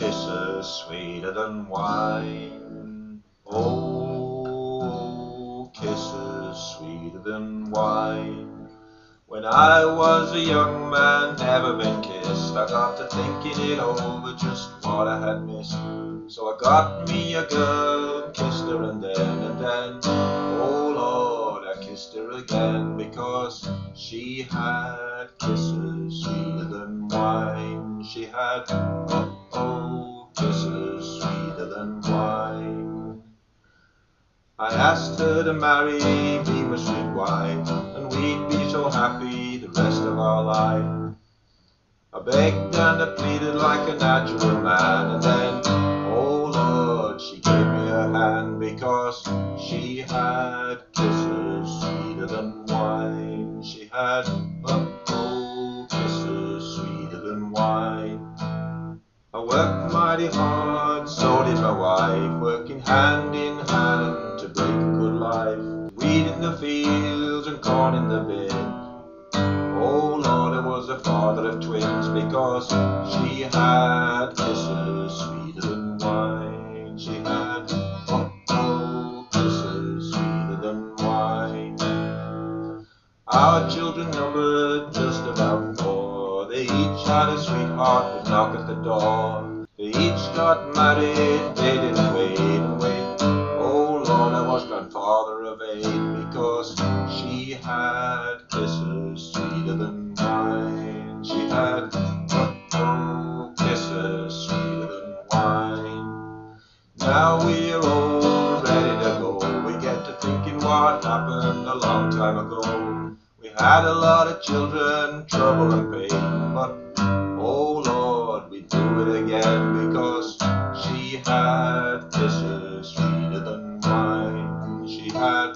kisses sweeter than wine. Oh, kisses sweeter than wine. When I was a young man, never been kissed, I got to thinking it over just what I had missed. So I got me a girl, kissed her and then and then, oh Lord, I kissed her again because she had kisses sweeter than wine. She had, kisses sweeter than wine. I asked her to marry me, my sweet wife, and we'd be so happy the rest of our life. I begged and I pleaded like a natural man, and then, oh Lord, she gave me her hand because she had kisses sweeter than wine. She had, hard, so did my wife, working hand in hand to break a good life. Weed in the fields and corn in the bin. Oh Lord, I was a father of twins because she had kisses sweeter than wine. She had oh, oh kisses sweeter than wine. Our children numbered just about four. They each had a sweetheart would knock at the door. Each got married, they didn't wait. Oh Lord, I was grandfather of eight because she had kisses sweeter than wine. She had oh kisses sweeter than wine. Now we're all ready to go. We get to thinking what happened a long time ago. We had a lot of children, trouble and pain, had kisses sweeter than wine. She had